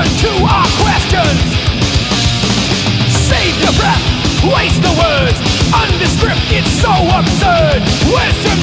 answers to our questions. Save your breath, waste the words. Undescript, it's so absurd. Wisdom